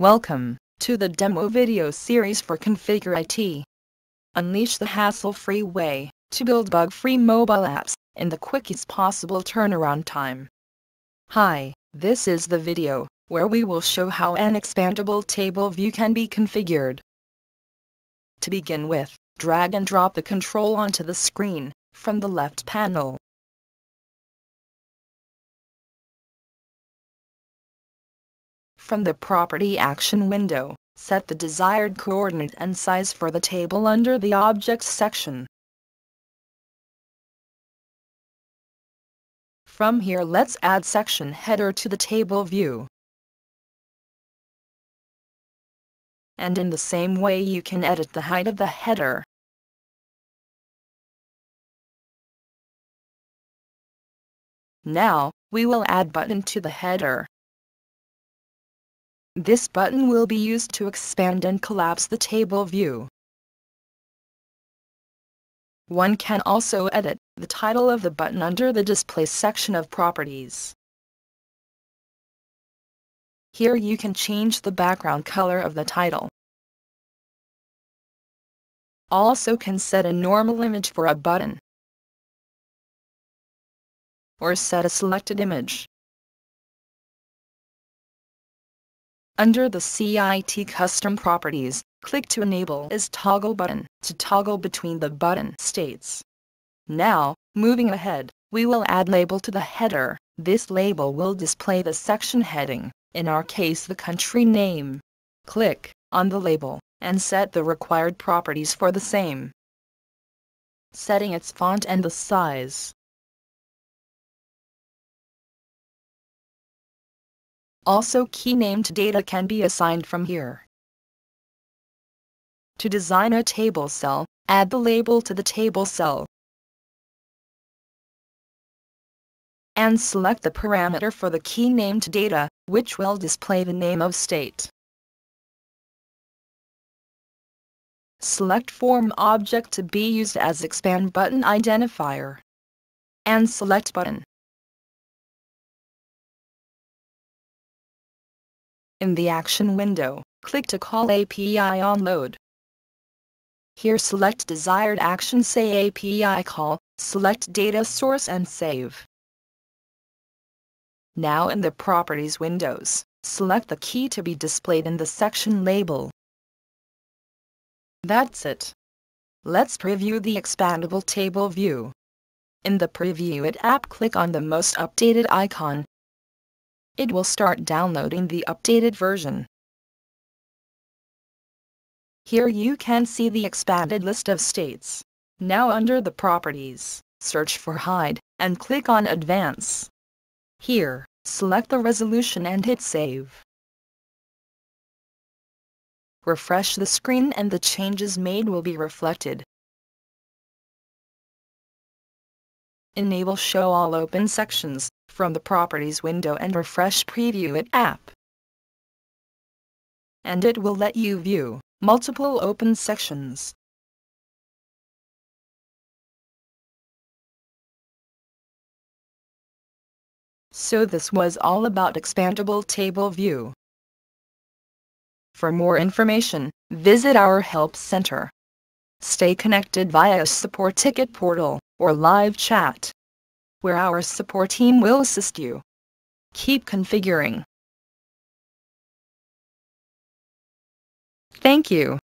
Welcome to the demo video series for Configure IT. Unleash the hassle-free way to build bug-free mobile apps in the quickest possible turnaround time. Hi, this is the video where we will show how an expandable table view can be configured. To begin with, drag and drop the control onto the screen from the left panel. From the Property Action window, set the desired coordinate and size for the table under the Objects section. From here let's add section header to the table view. And in the same way you can edit the height of the header. Now, we will add button to the header. This button will be used to expand and collapse the table view. One can also edit the title of the button under the Display section of Properties. Here you can change the background color of the title. Also can set a normal image for a button. Or set a selected image. Under the CIT Custom Properties, click to enable is toggle button to toggle between the button states. Now, moving ahead, we will add label to the header. This label will display the section heading, in our case the country name. Click on the label and set the required properties for the same. Setting its font and the size. Also key named data can be assigned from here. To design a table cell, add the label to the table cell. And select the parameter for the key named data, which will display the name of state. Select Form Object to be used as Expand Button Identifier. And select Button. In the Action window, click to call API on load. Here select desired action say API call, select data source and save. Now in the Properties windows, select the key to be displayed in the section label. That's it. Let's preview the expandable table view. In the Preview It app click on the most updated icon it will start downloading the updated version. Here you can see the expanded list of states. Now under the Properties, search for Hide, and click on Advance. Here, select the resolution and hit Save. Refresh the screen and the changes made will be reflected. Enable Show All Open Sections from the Properties window and refresh Preview It app. And it will let you view multiple open sections. So this was all about expandable table view. For more information, visit our Help Center. Stay connected via a support ticket portal or live chat, where our support team will assist you. Keep configuring. Thank you.